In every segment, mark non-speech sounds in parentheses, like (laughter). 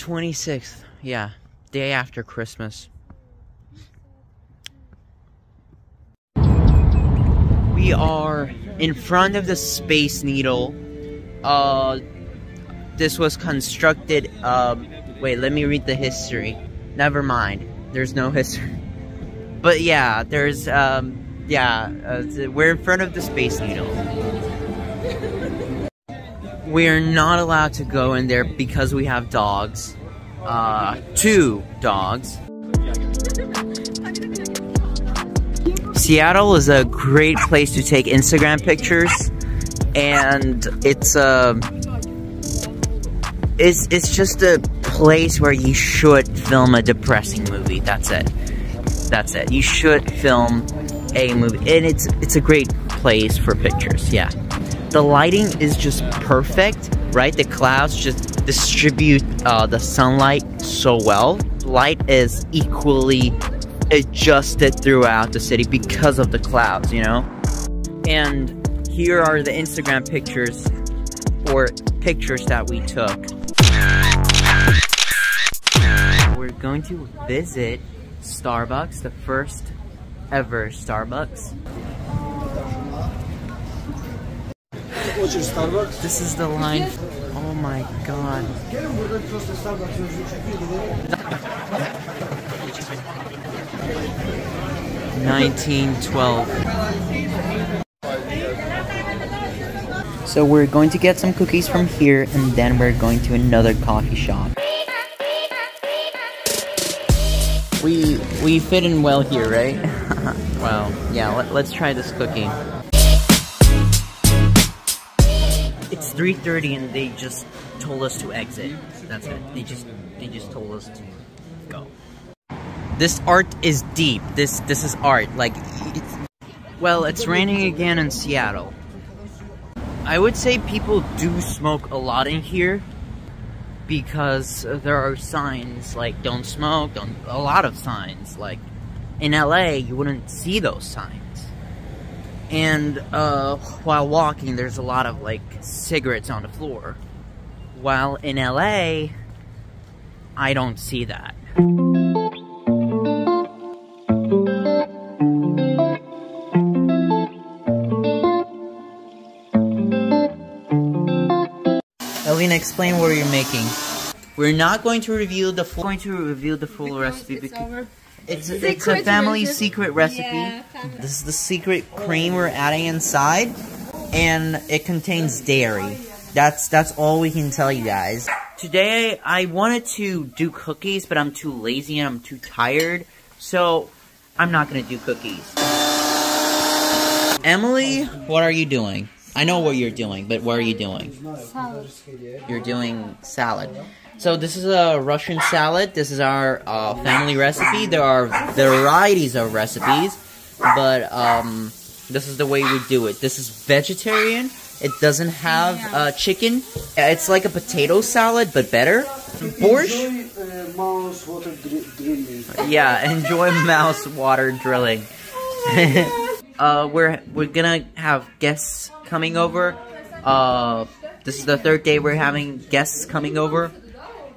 26th. Yeah, day after Christmas. We are in front of the Space Needle. Uh, this was constructed. Um, wait, let me read the history. Never mind. There's no history. But yeah, there's um, yeah, uh, we're in front of the Space Needle. We're not allowed to go in there because we have dogs. Uh, two dogs. Seattle is a great place to take Instagram pictures, and it's a um, it's it's just a place where you should film a depressing movie. That's it. That's it. You should film a movie, and it's it's a great place for pictures. Yeah, the lighting is just perfect, right? The clouds just distribute uh, the sunlight so well. Light is equally adjusted throughout the city because of the clouds, you know. And here are the Instagram pictures or pictures that we took. We're going to visit Starbucks, the first ever Starbucks. What's your Starbucks? This is the line. Oh my god. 1912. So we're going to get some cookies from here and then we're going to another coffee shop. We we fit in well here, right? (laughs) well, yeah, let, let's try this cookie. 3.30 and they just told us to exit. That's it. They just they just told us to go. This art is deep. This this is art. Like, it's, well, it's raining again in Seattle. I would say people do smoke a lot in here because there are signs like "Don't smoke." Don't a lot of signs. Like in LA, you wouldn't see those signs. And uh, while walking, there's a lot of like cigarettes on the floor. While in LA, I don't see that. Elena, explain what you're making. We're not going to reveal the full. Going to reveal the full recipe It's because it's a, it's a family recipe. secret recipe. Yeah. This is the secret cream we're adding inside, and it contains dairy. That's that's all we can tell you guys. Today I wanted to do cookies, but I'm too lazy and I'm too tired, so I'm not gonna do cookies. Emily, what are you doing? I know what you're doing, but what are you doing? salad. You're doing salad. So this is a Russian salad. This is our uh, family recipe. There are varieties of recipes, but um, this is the way we do it. This is vegetarian. It doesn't have uh, chicken. It's like a potato salad, but better. Borscht. (laughs) Mouse water drilling. Yeah, enjoy mouse water drilling. uh, we're we're gonna have guests coming over. Uh, this is the third day we're having guests coming over,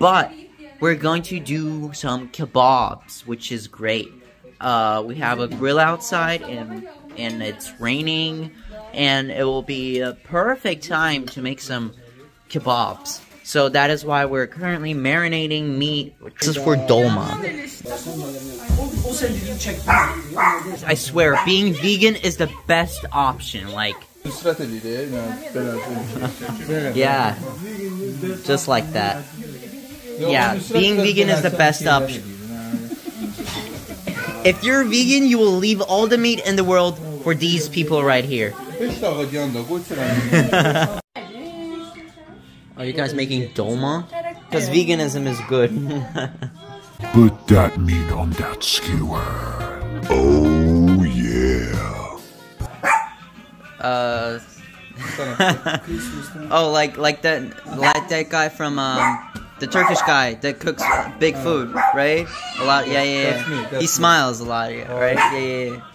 but we're going to do some kebabs, which is great. Uh, we have a grill outside, and and it's raining, and it will be a perfect time to make some kebabs. So that is why we're currently marinating meat. This is for dolma. O sen dediğin çekti. I swear, being vegan is the best option. Like, stratejiyle yani beraber. (laughs) yeah, just like that. Yeah, being vegan is the best option. If you're vegan, you will leave all the meat in the world for these people right here. Beş dakika yanında koysana. Are you guys making dolma? Because veganism is good. (laughs) Put that meat on that skewer. Oh yeah. uh, (laughs) (laughs) oh, like like that like that guy from um, the Turkish guy that cooks big food, right? A lot, yeah, yeah. yeah. That's me, that's he smiles a lot, yeah, right? Yeah, yeah. yeah. yeah.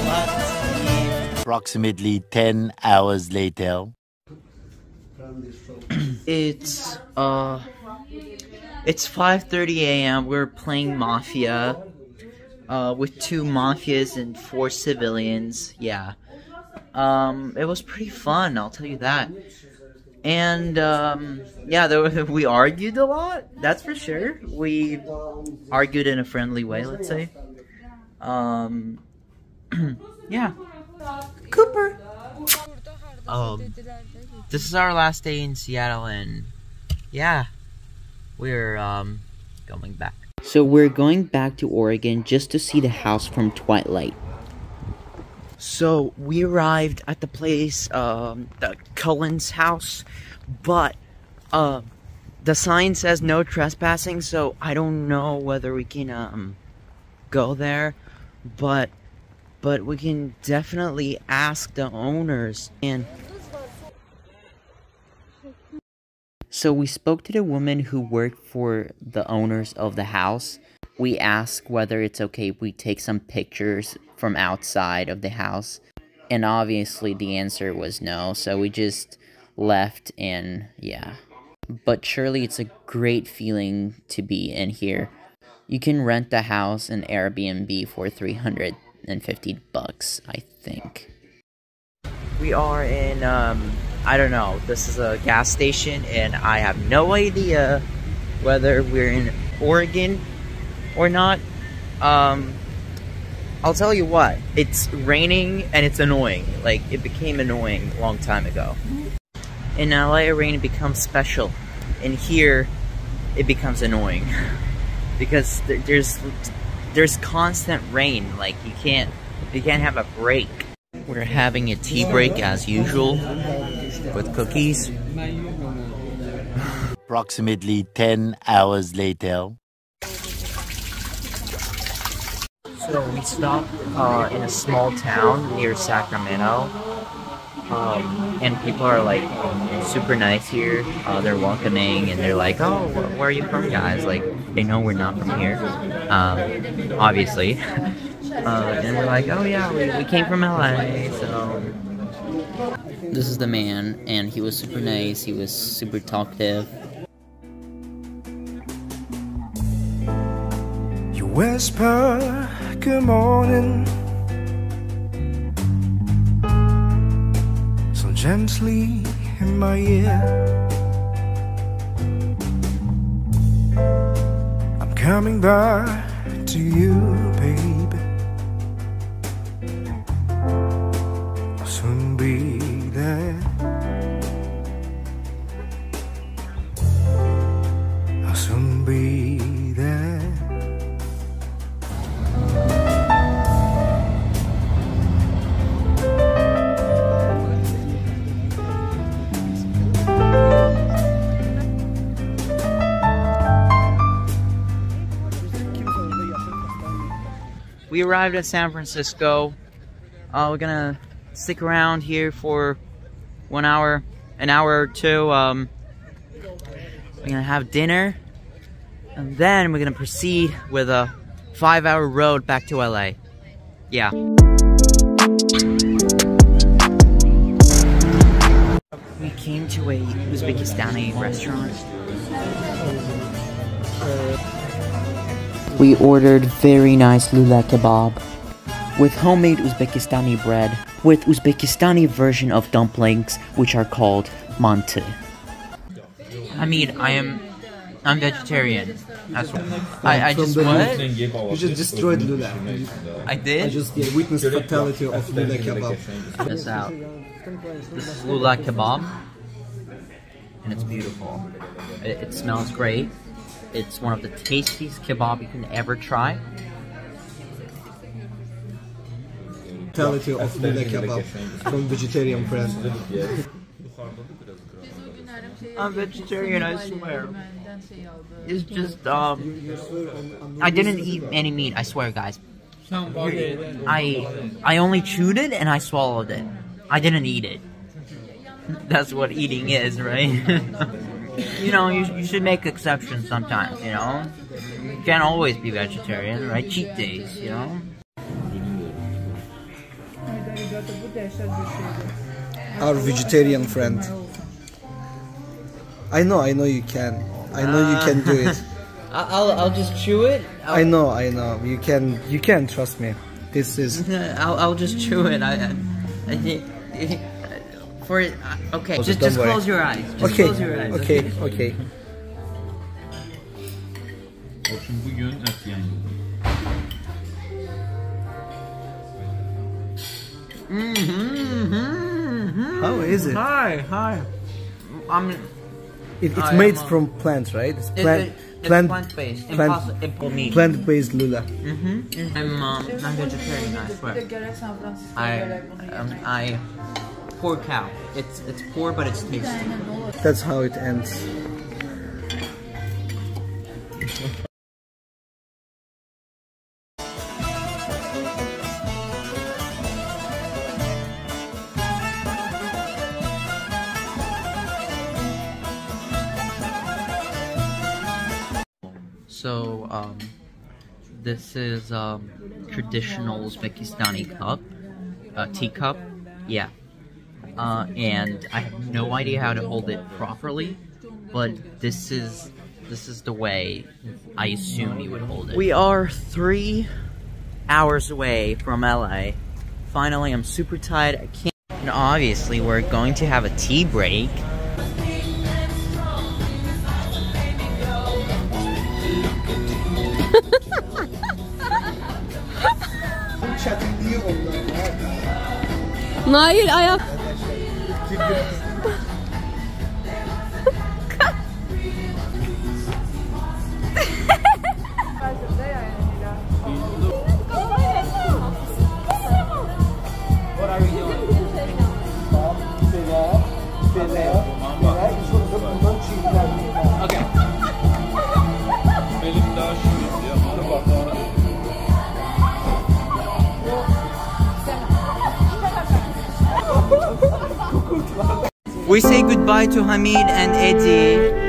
Uh, Approximately 10 hours later. It's uh it's 5:30 a.m. We're playing Mafia uh with two mafias and four civilians. Yeah. Um it was pretty fun, I'll tell you that. And um yeah, there, (laughs) we argued a lot. That's for sure. We argued in a friendly way, let's say. Um (clears throat) yeah. Cooper. Um this is our last day in Seattle and yeah, we're um going back. So we're going back to Oregon just to see the house from Twilight. So we arrived at the place, um, the Cullen's house, but uh, the sign says no trespassing, so I don't know whether we can um go there, but but we can definitely ask the owners and So we spoke to the woman who worked for the owners of the house. We asked whether it's okay if we take some pictures from outside of the house. And obviously the answer was no, so we just left and yeah. But surely it's a great feeling to be in here. You can rent the house and Airbnb for 350 bucks, I think. We are in, um, I don't know, this is a gas station, and I have no idea whether we're in Oregon or not. Um, I'll tell you what, it's raining and it's annoying. Like, it became annoying a long time ago. In LA, rain becomes special. And here, it becomes annoying. (laughs) because there- there's there's constant rain. Like, you can't, you can't have a break. We're having a tea break as usual with cookies. (laughs) Approximately 10 hours later. So we stopped uh, in a small town near Sacramento, um, and people are like super nice here. Uh, they're welcoming, and they're like, "Oh, wh- where are you from, guys?" Like they know we're not from here, um, obviously. (laughs) uh, and we're like, "Oh yeah, we, we came from LA." So this is the man, and he was super nice. He was super talkative. You whisper good morning so gently in my ear. I'm coming back to you, baby. We arrived at San Francisco. Uh, we're gonna stick around here for one hour, an hour or two. Um, we're gonna have dinner, and then we're gonna proceed with a five-hour road back to LA. Yeah. We came to a Uzbekistani restaurant. We ordered very nice lula kebab with homemade Uzbekistani bread with Uzbekistani version of dumplings which are called manti. I mean, I am I'm vegetarian. That's what I, I just what? You just destroyed Lula. I did. I did. just yeah, witnessed fatality of Lula kebab. This out. This is lula kebab, and it's beautiful. It, it smells great. It's one of the tastiest kebab you can ever try. Fatality of Lula kebab from vegetarian friend. I'm vegetarian, I swear. It's just um, I didn't eat any meat. I swear, guys. I I only chewed it and I swallowed it. I didn't eat it. (laughs) That's what eating is, right? (laughs) you know, you, you should make exceptions sometimes. You know, you can't always be vegetarian, right? Cheat days, you know. our vegetarian friend. I know, I know you can. I know you can do it. (laughs) I- I'll I'll just chew it. I know, I know. You can, you can trust me. This is (laughs) I'll I'll just chew it. I, I, I for it. Okay, Close just it, don't just worry. close your eyes. Just okay. close your eyes. Okay, okay. Orçun bugün et yendi. How is it? Hi, hi. I'm. It, it's I made am, uh, from plants, right? It's plant, it, it's plant, plant-based. plant- Impossible. Impossible meat. plant-based lula. I'm um, I'm vegetarian. I swear. I um, I poor cow. It's it's poor, but it's tasty. That's how it ends. So um, this is um traditional Uzbekistani cup, uh, teacup. Yeah. Uh, and I have no idea how to hold it properly, but this is this is the way I assume you would hold it. We are three hours away from LA. Finally, I'm super tired. I can't. And obviously, we're going to have a tea break. Hayır ayak. Benim We say goodbye to Hamid and Eddie.